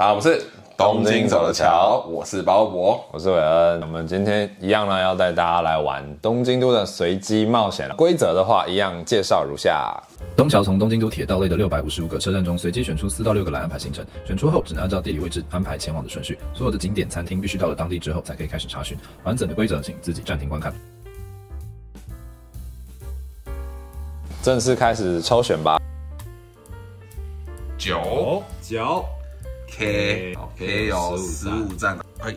大家好，我是东京走的桥，我是包博。我是韦恩，我们今天一样呢，要带大家来玩东京都的随机冒险。规则的话，一样介绍如下：东桥从东京都铁道内的六百五十五个车站中随机选出四到六个来安排行程，选出后只能按照地理位置安排前往的顺序。所有的景点、餐厅必须到了当地之后才可以开始查询。完整的规则请自己暂停观看。正式开始抽选吧。九九 K K 有十五站，哎，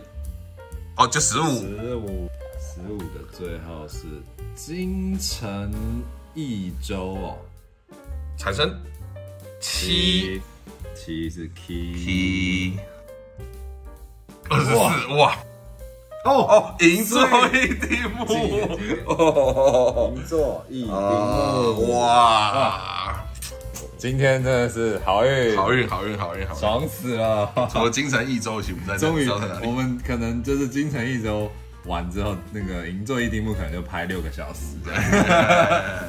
哦，就十五。十五。十五的最后是京城一周哦，产生。七。七是 key，T 二十四，哇！哦哦，银座一丁目，哦，银座一丁哦目，哇！今天真的是好运，好运，好运，好运，好运！爽死了！除了京城一周，行不在终于我？们可能就是京城一周完之后，那个银座一丁目可能就拍六个小时。这样。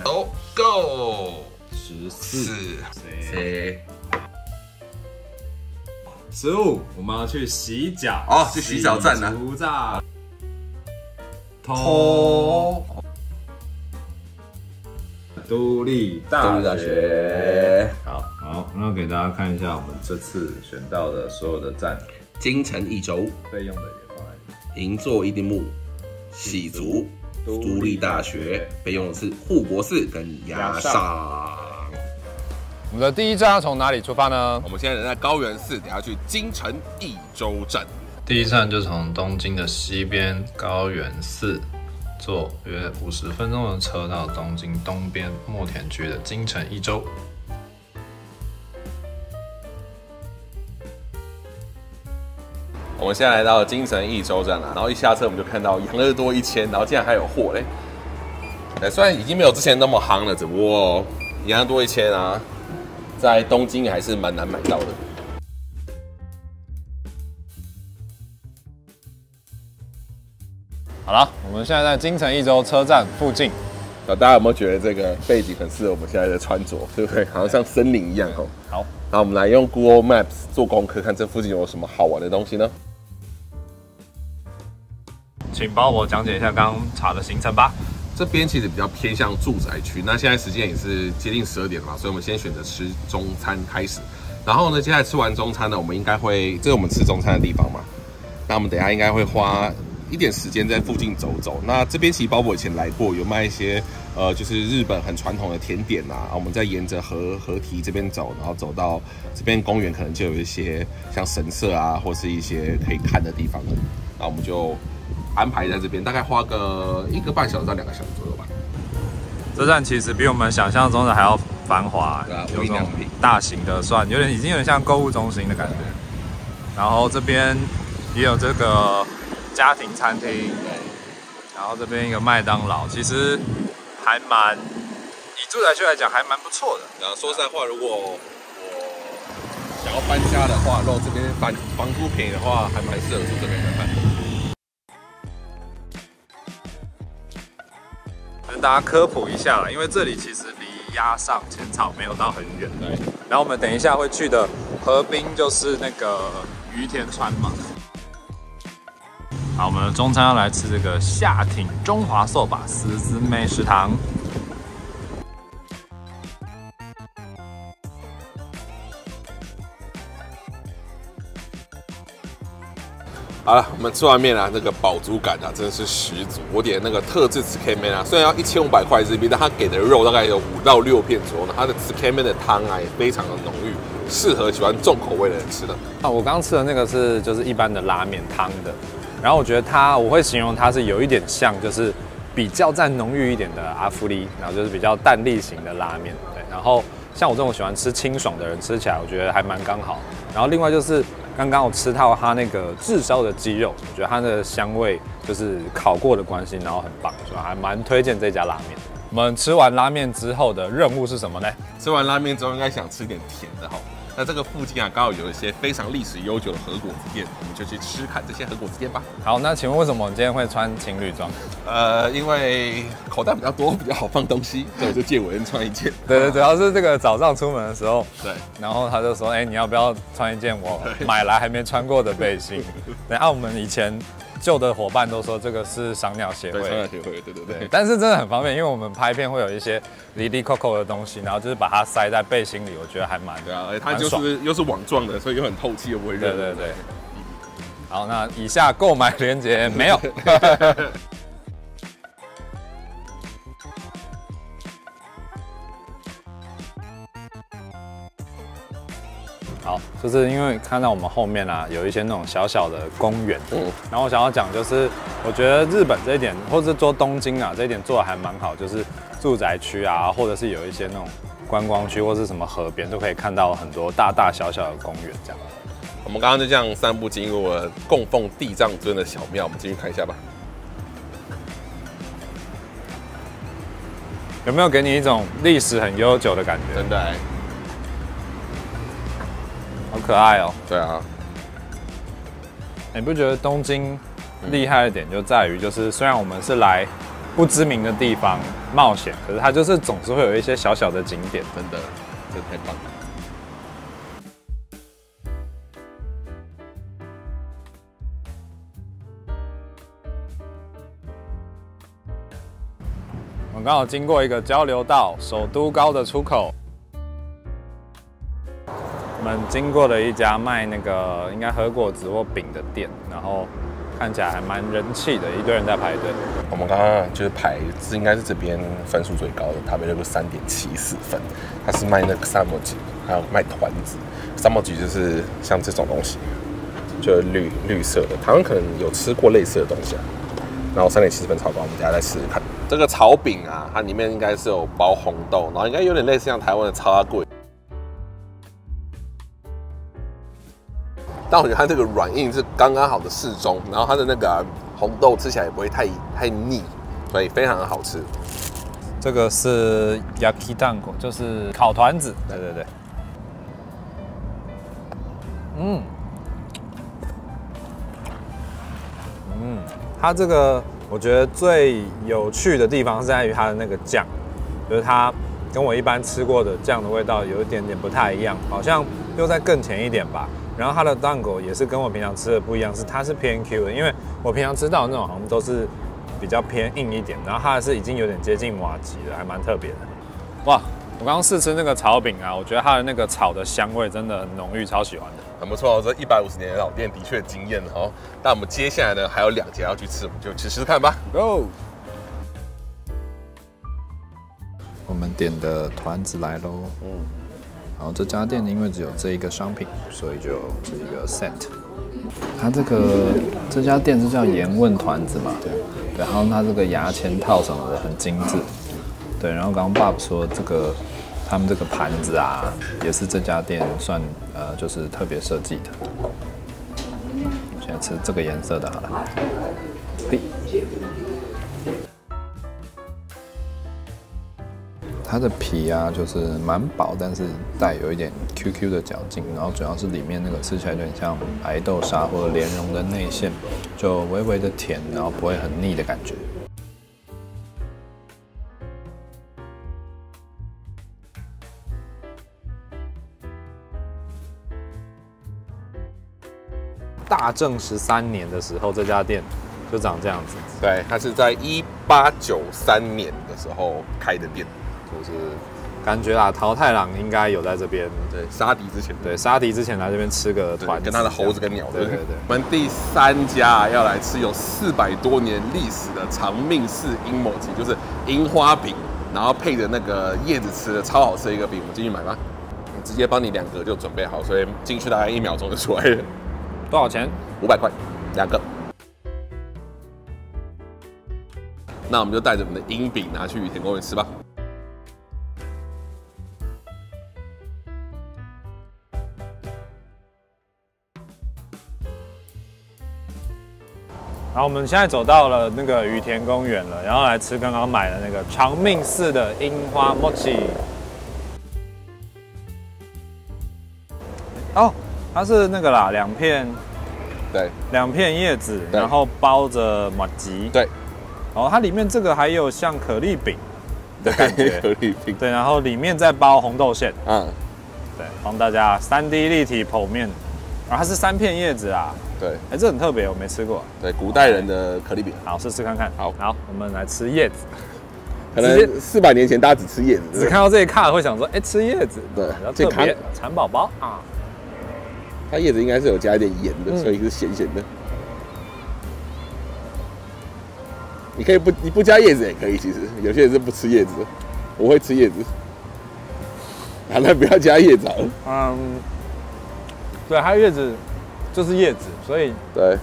哦，Go！十四。四。谁十五，我们要去洗脚。哦去洗脚站呢头哦，都立大学。好，好，那给大家看一下我们这次选到的所有的站京城一周，费用的也放在银座一丁目，喜足，都立大学，备用的是护国寺跟崖上。我们的第一站要从哪里出发呢？我们现在人在高原寺，等下去京城一州站。第一站就从东京的西边高原寺，坐约五十分钟的车到东京东边墨田区的京城一周。我们现在来到京城一周站了，然后一下车我们就看到养乐多一千，然后竟然还有货嘞！哎，虽然已经没有之前那么夯了，只不过养乐多一千啊，在东京还是蛮难买到的。好了，我们现在在京城一周车站附近。那大家有没有觉得这个背景很适合我们现在的穿着，对不对？好像像森林一样哦。好，那我们来用 Google Maps 做功课，看这附近有什么好玩的东西呢？请帮我讲解一下刚刚查的行程吧。这边其实比较偏向住宅区，那现在时间也是接近十二点了嘛，所以我们先选择吃中餐开始。然后呢，接下来吃完中餐呢，我们应该会，这是我们吃中餐的地方嘛。那我们等一下应该会花一点时间在附近走走。那这边其实包括以前来过，有卖一些呃，就是日本很传统的甜点啊。我们再沿着河河堤这边走，然后走到这边公园，可能就有一些像神社啊，或是一些可以看的地方了。那我们就安排在这边，大概花个一个半小时到两个小时左右吧。这站其实比我们想象中的还要繁华有这种大型的算，有点已经有点像购物中心的感觉。然后这边也有这个家庭餐厅，然后这边一个麦当劳，其实还蛮以住宅区来讲还蛮不错的。然后，说实在话，如果我想要搬家的话，如果这边房房租便宜的话，还蛮适合住这边的。跟大家科普一下啦，因为这里其实离鸭上浅草没有到很远。对。然后我们等一下会去的河滨就是那个于田川嘛。好，我们的中餐要来吃这个夏町中华寿把狮子美食堂。好了，我们吃完面啊，那个饱足感啊，真的是十足。我点那个特制 s K 面啊，虽然要一千五百块日币，但它给的肉大概有五到六片左右呢。它的 s K 面的汤啊也非常的浓郁，适合喜欢重口味的人吃的。啊，我刚刚吃的那个是就是一般的拉面汤的，然后我觉得它我会形容它是有一点像就是比较再浓郁一点的阿芙丽，然后就是比较淡丽型的拉面，对，然后像我这种喜欢吃清爽的人吃起来我觉得还蛮刚好。然后另外就是刚刚我吃到它那个炙烧的鸡肉，我觉得它的香味就是烤过的关系，然后很棒，所以还蛮推荐这家拉面。我们吃完拉面之后的任务是什么呢？吃完拉面之后，应该想吃点甜的哈。那这个附近啊，刚好有一些非常历史悠久的和果子店，我们就去吃看这些和果子店吧。好，那请问为什么我今天会穿情侣装？呃，因为口袋比较多，比较好放东西，所以我就借伟恩穿一件。对对，主要是这个早上出门的时候，对，然后他就说，哎、你要不要穿一件我买来还没穿过的背心？对，啊，我们以前旧的伙伴都说这个是赏鸟协对，会穿。鸟协会，对对对对，。但是真的很方便，因为我们拍片会有一些离离扣扣的东西，然后就是把它塞在背心里，我觉得还蛮对啊，而且它就是又是网状的，所以又很透气，又不会热。对对对。好，那以下购买链接没有。就是因为看到我们后面啊，有一些那种小小的公园，嗯然后我想要讲就是，我觉得日本这一点，或者是说东京啊这一点做的还蛮好，就是住宅区啊，或者是有一些那种观光区或是什么河边，都可以看到很多大大小小的公园这样。我们刚刚就这样散步经过了供奉地藏尊的小庙，我们进去看一下吧。有没有给你一种历史很悠久的感觉？真的可爱哦！对啊，你不觉得东京厉害的点就在于，就是虽然我们是来不知名的地方冒险，可是它就是总是会有一些小小的景点。真的，真的太棒了。我们刚好经过一个交流道，首都高的出口。我们经过了一家卖那个应该和果子或饼的店，然后看起来还蛮人气的，一堆人在排队。我们刚刚就是排，是应该是这边分数最高的，它被那个三点七四分。它是卖那个三毛吉，还有卖团子。三毛吉就是像这种东西，就是绿绿色的，台湾可能有吃过类似的东西啊。然后三点七十分超高，我们等下再试试看。这个炒饼啊，它里面应该是有包红豆，然后应该有点类似像台湾的超阿贵。但我觉得它这个软硬是刚刚好的适中，然后它的那个啊、红豆吃起来也不会太太腻，所以非常的好吃。这个是 yaki dango，就是烤团子。对对对。嗯，嗯，它这个我觉得最有趣的地方是在于它的那个酱，就是它跟我一般吃过的酱的味道有一点点不太一样，好像又再更甜一点吧。然后它的 dango 也是跟我平常吃的不一样，是它是偏 Q 的，因为我平常吃到的那种好像都是比较偏硬一点，然后它是已经有点接近瓦吉了，还蛮特别的。哇，我刚刚试吃那个炒饼啊，我觉得它的那个炒的香味真的很浓郁，超喜欢的。很不错哦，这一百五十年的老店的确惊艳哦。那我们接下来呢还有两家要去吃，我们就去试试看吧。Go！我们点的团子来喽。嗯，然后这家店因为只有这一个商品，所以就是一个 set。它这个这家店是叫盐问团子嘛？对。然后它这个牙签套什么的很精致。对，然后刚刚 Bob 说这个他们这个盘子啊，也是这家店算呃就是特别设计的。现在吃这个颜色的好了。它的皮啊，就是蛮薄，但是带有一点 QQ 的嚼劲，然后主要是里面那个吃起来有点像白豆沙或者莲蓉的内馅，就微微的甜，然后不会很腻的感觉。大正十三年的时候，这家店就长这样子，对，它是在一八九三年的时候开的店，就是感觉啊，桃太郎应该有在这边。对，杀敌之前对，杀敌之前来这边吃个团，跟他的猴子跟鸟，对对对。我们第三家要来吃有四百多年历史的长命寺樱某鸡，就是樱花饼，然后配着那个叶子吃的，超好吃的一个饼。我们进去买吧，直接帮你两个就准备好，所以进去大概一秒钟就出来了，多少钱？五百块两个。那我们就带着我们的樱饼拿去雨田公园吃吧。然后我们现在走到了那个羽田公园了，然后来吃刚刚买的那个长命寺的樱花 mochi。哦，它是那个啦，两片对两片叶子，然后包着马吉。对，哦，它里面这个还有像可丽饼的感觉。可丽饼，对，然后里面再包红豆馅。嗯，对，帮大家三 D 立体剖面。然后它是三片叶子啊，对哎，这很特别，我没吃过。对，古代人的可丽饼，好，试试看看。好好，我们来吃叶子。可能四百年前大家只吃叶子，只看到这一卡会想说，哎，吃叶子，对比较健康特别。蚕宝宝啊，它叶子应该是有加一点盐的，嗯所以是咸咸的。你可以不你不加叶子也可以，其实有些人是不吃叶子的，我会吃叶子。啊，那不要加叶子好了。嗯，对，它叶子就是叶子，所以对，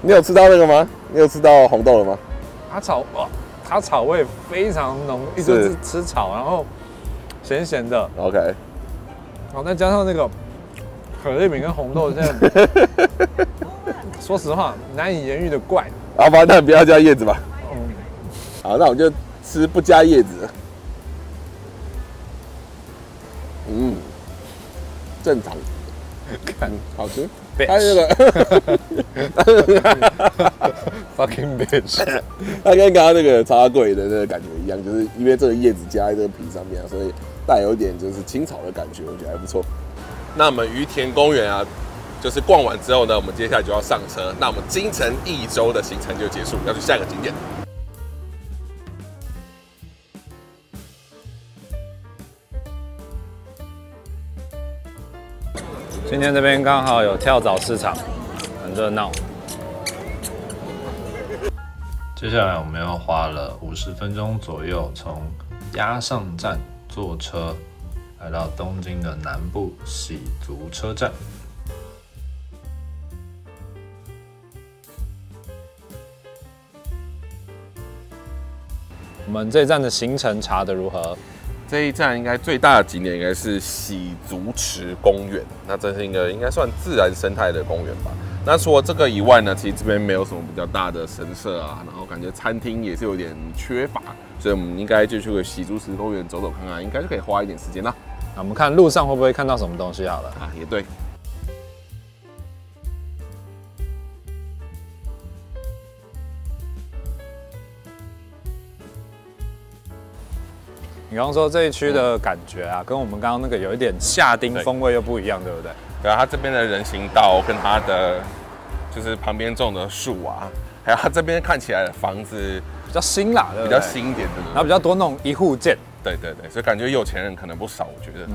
你有吃到那个吗？你有吃到红豆了吗？它草哇，它草味非常浓，一直是吃草，然后咸咸的，OK，然后再加上那个可丽饼跟红豆馅，说实话难以言喻的怪。好吧，那不要加叶子吧。嗯，好，那我们就吃不加叶子。嗯，正常，看嗯，好吃。它那个，fucking bitch。它跟刚刚那个茶桂的那个感觉一样，就是因为这个叶子加在这个皮上面啊，所以带有一点就是青草的感觉，我觉得还不错。那我们于田公园啊，就是逛完之后呢，我们接下来就要上车。那我们京城一周的行程就结束，要去下一个景点。今天这边刚好有跳蚤市场，很热闹。接下来我们又花了五十分钟左右，从鸭上站坐车来到东京的南部喜足车站。我们这一站的行程查得如何？这一站应该最大的景点应该是喜足池公园，那这是一个应该算自然生态的公园吧。那除了这个以外呢，其实这边没有什么比较大的神社啊，然后感觉餐厅也是有点缺乏，所以我们应该就去个喜足池公园走走看看，应该就可以花一点时间啦。那我们看路上会不会看到什么东西好了。啊，也对，你刚刚说这一区的感觉啊，跟我们刚刚那个有一点夏丁风味又不一样，对不对？对啊，它这边的人行道跟它的就是旁边种的树啊，还有它这边看起来的房子比较新啦，比对？较新一点，对不对？然后比较多那种一户建，对对对，所以感觉有钱人可能不少，我觉得。嗯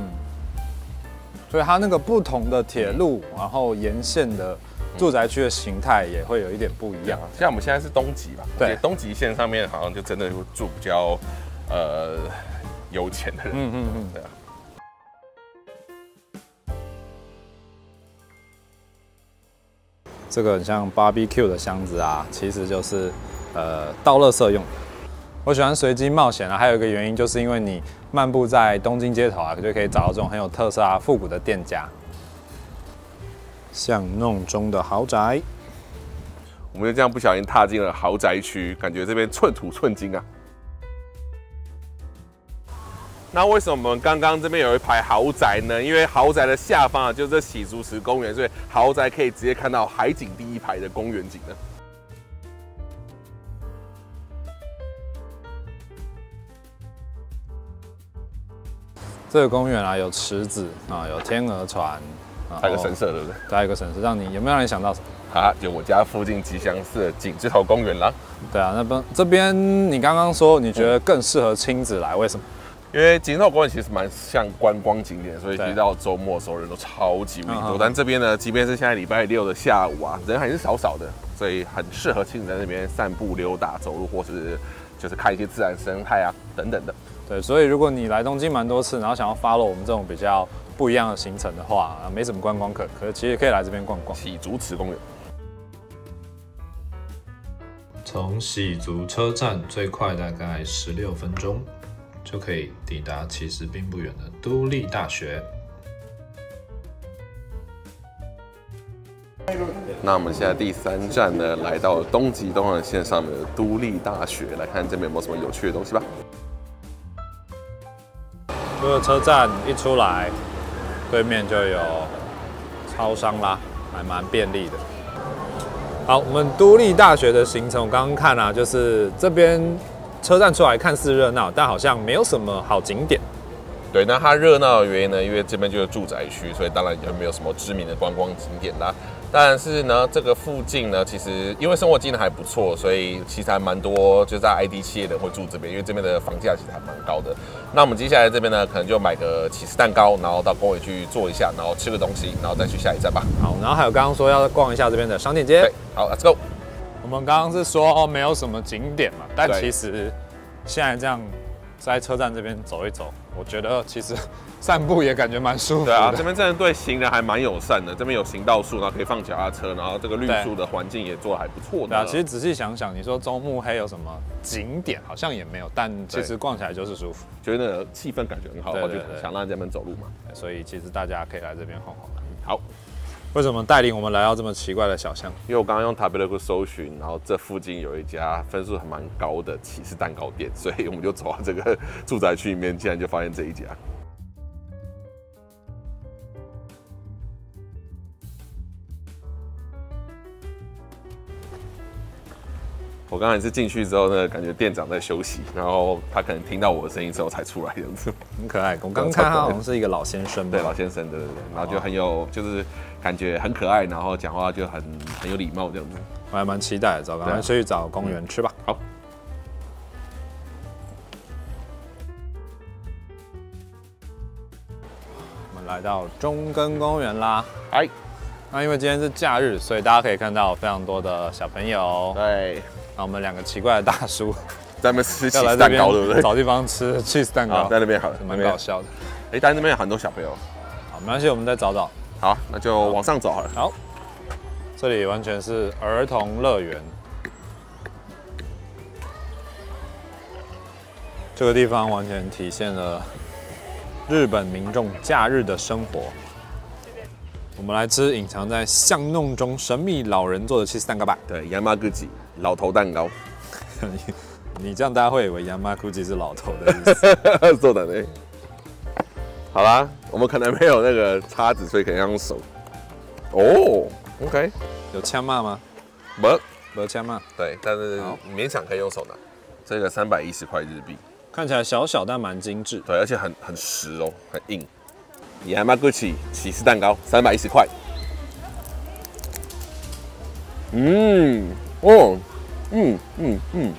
所以它那个不同的铁路，然后沿线的住宅区的形态也会有一点不一样。像我们现在是东极吧？对东极线上面好像就真的会住比较呃有钱的人。嗯嗯嗯，对啊。这个很像 barbecue 的箱子啊，其实就是呃倒垃圾用的。我喜欢随机冒险啊，还有一个原因就是因为你漫步在东京街头啊，就可以找到这种很有特色啊、复古的店家。巷弄中的豪宅，我们就这样不小心踏进了豪宅区，感觉这边寸土寸金啊。那为什么我们刚刚这边有一排豪宅呢？因为豪宅的下方啊，就是这喜足池公园，所以豪宅可以直接看到海景第一排的公园景呢。这个公园啊有池子啊，有天鹅船，然还有个神社，对不对？还有一个神社，让你有没有让你想到什么？啊，就我家附近吉祥寺的景之头公园啦。对啊，那边这边你刚刚说你觉得更适合亲子来，为什么？因为景之头公园其实蛮像观光景点，所以对一到周末的时候人都超级无敌多。但这边呢，即便是现在礼拜六的下午啊，人还是少少的，所以很适合亲子在那边散步、溜达、走路，或是就是看一些自然生态啊等等的。对，所以如果你来东京蛮多次，然后想要 follow 我们这种比较不一样的行程的话，啊没什么观光客，可是其实也可以来这边逛逛。喜竹池公园。从喜足车站最快大概十六分钟就可以抵达其实并不远的都立大学。那我们现在第三站呢，来到了东极东岸线上面的都立大学，来看这边有没有什么有趣的东西吧。这个车站一出来，对面就有超商啦，还蛮便利的。好，我们都立大学的行程我刚刚看啊，就是这边车站出来看似热闹，但好像没有什么好景点。对，那它热闹的原因呢？因为这边就是住宅区，所以当然也没有什么知名的观光景点啦。但是呢，这个附近呢，其实因为生活机能还不错，所以其实还蛮多，就在 ID 企业的会住这边，因为这边的房价其实还蛮高的。那我们接下来这边呢，可能就买个起司蛋糕，然后到公园去坐一下，然后吃个东西，然后再去下一站吧。好，然后还有刚刚说要逛一下这边的商店街对。，好，Let's go。我们刚刚是说哦，没有什么景点嘛，但其实现在这样在车站这边走一走，我觉得其实散步也感觉蛮舒服对啊，的。这边真的对行人还蛮友善的。这边有行道树，然后可以放脚踏车，然后这个绿树的环境也做得还不错的。对啊，其实仔细想想，你说中目黑有什么景点，好像也没有，但其对实逛起来就是舒服，觉得那个气氛感觉很好，我就想让这边走路嘛。所以其实大家可以来这边晃晃。好，为什么带领我们来到这么奇怪的小巷？因为我刚刚用 t a b l e 搜寻，然后这附近有一家分数还蛮高的骑士蛋糕店，所以我们就走到这个住宅区里面，竟然就发现这一家。我刚才是进去之后呢，感觉店长在休息，然后他可能听到我的声音之后才出来这样子。很可爱。我刚看他好像是一个老先生吧对，老先生，对对对，然后就很有，就是感觉很可爱，然后讲话就很很有礼貌这样子。我还蛮期待的。走，赶对啊快去找公园吃吧。好，我们来到中根公园啦。哎，那因为今天是假日，所以大家可以看到非常多的小朋友。对，那我们两个奇怪的大叔 在那边吃起蛋糕，对不对？找地方吃 cheese 蛋，糕，在那边好了，蛮搞笑的。哎，但那边有很多小朋友。好，没关系，我们再找找。好，那就往上走好了。好，这里完全是儿童乐园。这个地方完全体现了日本民众假日的生活。我们来吃隐藏在巷弄中神秘老人做的 cheese 蛋糕吧。对，Yamaguchi 老头蛋糕，你 你这样大家会以为 Yamaguchi 是老头的意思。做的呢。好啦，我们可能没有那个叉子，所以可能要用手。哦，OK，有枪骂吗？没，没枪骂。对，但是勉强可以用手拿。这个三百一十块日币，看起来小小但蛮精致。对，而且很很实哦，很硬。Yamaguchi 起司蛋糕三百一十块。嗯，哦，嗯嗯嗯，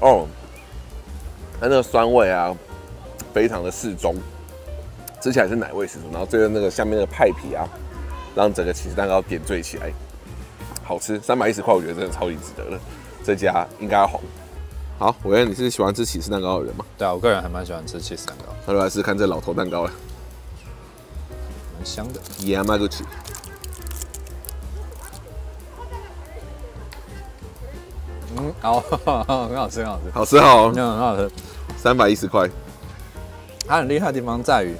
哦，它那个酸味啊，非常的适中，吃起来是奶味十足，然后最后那个下面那个派皮啊，让整个起司蛋糕点缀起来，好吃。三百一十块，我觉得真的超级值得了，这家应该要红。好，我觉得你是喜欢吃起司蛋糕的人吗？对啊，我个人还蛮喜欢吃 cheese 蛋糕，那就来试试看这老头蛋糕了蛮香的。，Yamaguchi。嗯，好，很好吃，很好吃，好吃哦，嗯，很好吃。三百一十块。它很厉害的地方在于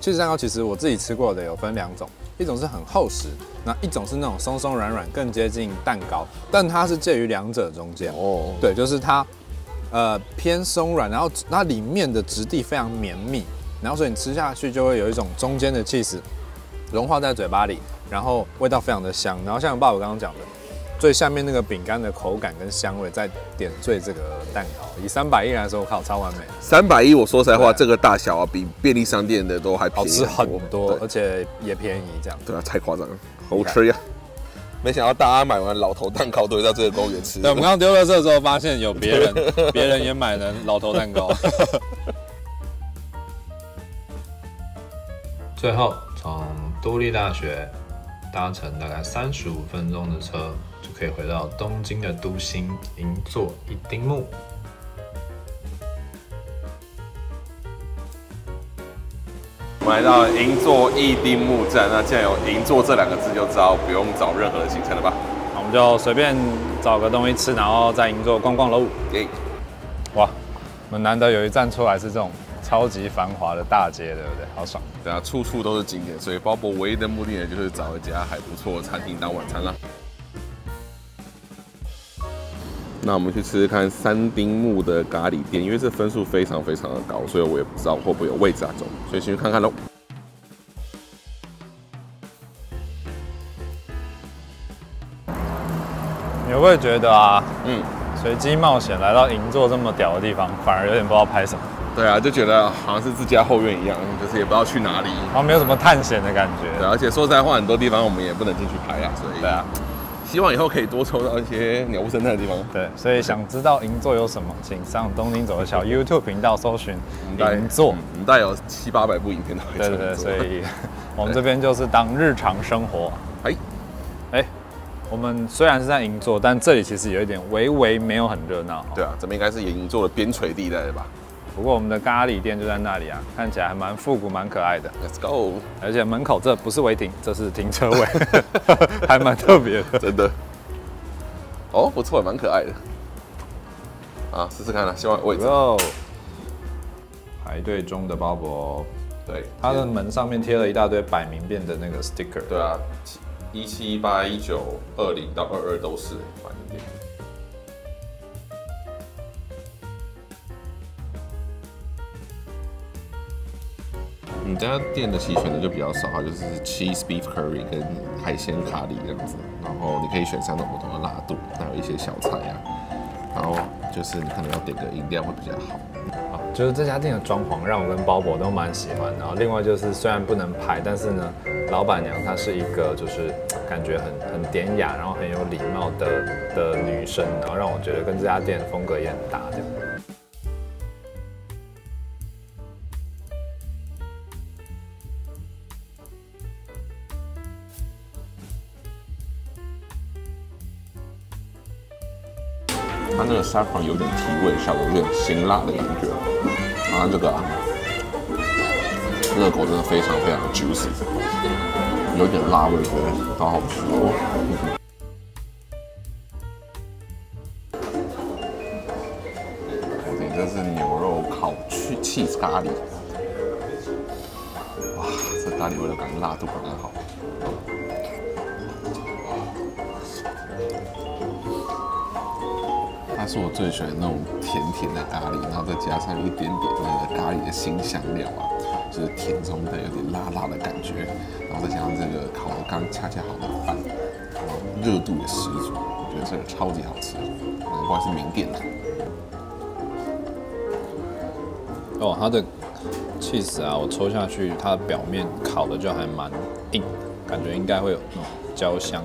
，cheese 蛋糕其实我自己吃过的有分两种，一种是很厚实，那一种是那种松松软软，更接近蛋糕，但它是介于两者中间。哦，对，就是它呃偏松软，然后它里面的质地非常绵密，然后所以你吃下去就会有一种中间的 cheese 融化在嘴巴里，然后味道非常的香。然后像爸爸刚刚讲的，最下面那个饼干的口感跟香味再点缀这个蛋糕，以三百亿来说，我靠，超完美，三百一，我说实在话，对这个大小啊，比便利商店的都还便宜好吃很多，而且也便宜，这样。对啊，太夸张了，好吃呀！没想到大家买完老头蛋糕都会到这个公园吃。对，我们刚刚丢垃圾的时候发现有别人，别人也买了老头蛋糕。最后从都立大学搭乘大概三十五分钟的车，就可以回到东京的都心银座一丁目。我们来到银座一丁目站，那既然有银座这两个字，就知道不用找任何的行程了吧？我们就随便找个东西吃，然后在银座逛逛喽。耶、哇，我们难得有一站出来是这种超级繁华的大街，对不对？好爽。对啊，处处都是景点，所以鲍勃唯一的目的呢，就是找一家还不错的餐厅当晚餐啦。那我们去吃吃看三丁目的咖喱店因为这分数非常非常的高所以我也不知道会不会有位置啊走所以先去看看喽你会不会觉得啊嗯。随机冒险来到银座这么屌的地方反而有点不知道拍什么？对啊就觉得好像是自家后院一样就是也不知道去哪里。好像没有什么探险的感觉。而且说实在话很多地方我们也不能进去拍啊所以对啊。希望以后可以多抽到一些鸟不生蛋的地方。对，所以想知道银座有什么，请上东京走的小 YouTube 频道搜寻银座。嗯我们大概有七八百部影片都会对对对，所以 我们这边就是当日常生活。哎，哎，我们虽然是在银座，但这里其实有一点微微没有很热闹。对啊，这边应该是银座的边陲地带的吧不过我们的咖喱店就在那里啊，看起来还蛮复古、蛮可爱的。？Let's go，而且门口这不是违停，这是停车位，还蛮特别的。真的。哦，不错，蛮可爱的。啊，试试看啦，希望位置。哦，排队中的鲍勃，对，他的门上面贴了一大堆摆明店的那个 sticker。对啊，一七八一九二零到二二都是你家店的席选的就比较少，它就是 cheese beef curry 跟海鲜咖喱这样子，然后你可以选三种不同的辣度，还有一些小菜啊，然后就是你可能要点个饮料会比较好。啊，就是这家店的装潢让我跟鲍勃都蛮喜欢。然后另外就是虽然不能拍，但是呢，老板娘她是一个就是感觉很很典雅，然后很有礼貌的的女生，然后让我觉得跟这家店的风格也很搭这样。它那个 saffron 有点提味效果，有点辛辣的感觉。然后这个啊，热狗真的非常非常 juicy，有点辣味，觉得好好吃哦。我 点这是牛肉烤去 cheese 咖喱，哇，这咖喱味的感觉辣度刚刚好。是我最喜欢那种甜甜的咖喱，然后再加上一点点那个咖喱的新香料啊，就是甜中带有点辣辣的感觉，然后再加上这个烤的刚恰恰好的饭，然后热度也十足，我觉得这个超级好吃，难怪是名店的。哦，它的 cheese 啊，我抽下去，它的表面烤的就还蛮硬，感觉应该会有那种焦香。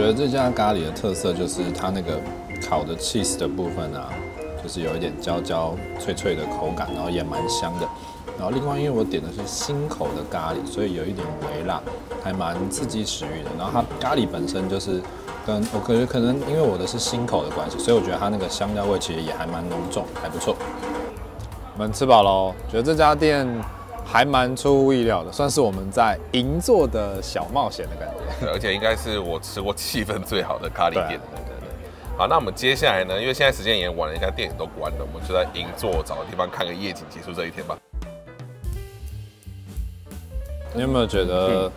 觉得这家咖喱的特色就是它那个烤的 cheese 的部分啊，就是有一点焦焦脆脆的口感，然后也蛮香的。然后另外，因为我点的是新口的咖喱，所以有一点微辣，还蛮刺激食欲的。然后它咖喱本身就是跟我可能可能因为我的是新口的关系，所以我觉得它那个香料味其实也还蛮浓重，还不错。我们吃饱喽，觉得这家店还蛮出乎意料的，算是我们在银座的小冒险的感觉。而且应该是我吃过气氛最好的咖喱店。好，那我们接下来呢？因为现在时间也晚了，人家店也都关了，我们就在银座找个地方看个夜景，结束这一天吧。你有没有觉得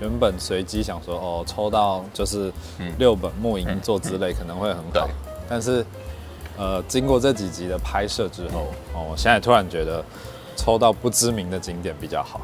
原本随机想说哦，抽到就是六本木银座之类可能会很好，但是呃，经过这几集的拍摄之后，哦，我现在突然觉得抽到不知名的景点比较好。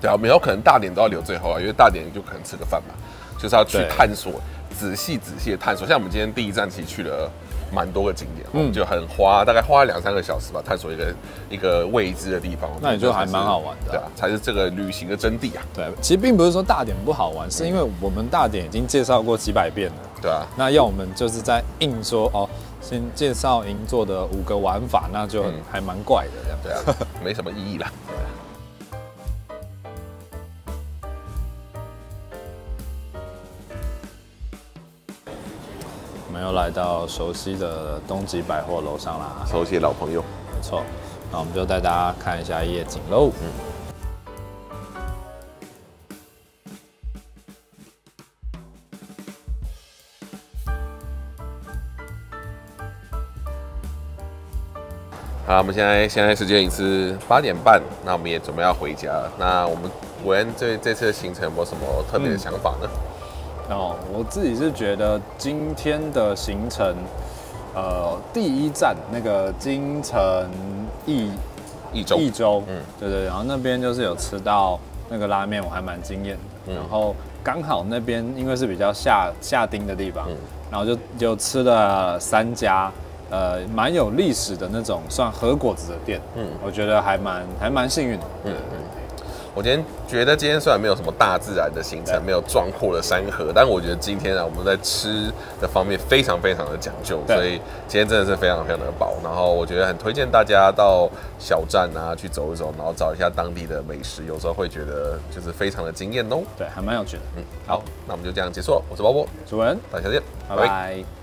对啊，我们有可能大点都要留最后啊，因为大点就可能吃个饭嘛，就是要去探索，仔细仔细的探索。像我们今天第一站其实去了蛮多个景点，我们就很花，大概花了两三个小时吧，探索一个一个未知的地方。那也就还蛮好玩的啊对啊，才是这个旅行的真谛啊。对，其实并不是说大点不好玩，是因为我们大点已经介绍过几百遍了。对啊，那要我们就是在硬说哦，先介绍银座的五个玩法，那就很还蛮怪的这样。对啊，没什么意义啦。我们又来到熟悉的东极百货楼上啦，熟悉的老朋友，没错。那我们就带大家看一下夜景喽。好，我们现在现在时间已是八点半，那我们也准备要回家了。那我们韦恩这这次的行程有没有什么特别的想法呢？哦，我自己是觉得今天的行程呃第一站那个京城益益州益州，嗯嗯，对对，然后那边就是有吃到那个拉面，我还蛮惊艳的。嗯然后刚好那边因为是比较下下町的地方，嗯然后就就吃了三家。呃，蛮有历史的那种算和果子的店，嗯嗯，我觉得还蛮还蛮幸运的，嗯我今天觉得今天虽然没有什么大自然的行程，没有壮阔的山河，但我觉得今天啊，我们在吃的方面非常非常的讲究，所以今天真的是非常非常的饱。然后我觉得很推荐大家到小站啊去走一走，然后找一下当地的美食，有时候会觉得就是非常的惊艳哦。对，还蛮有趣的。嗯，好，那我们就这样结束了。我是包波，主人，大家再见，拜拜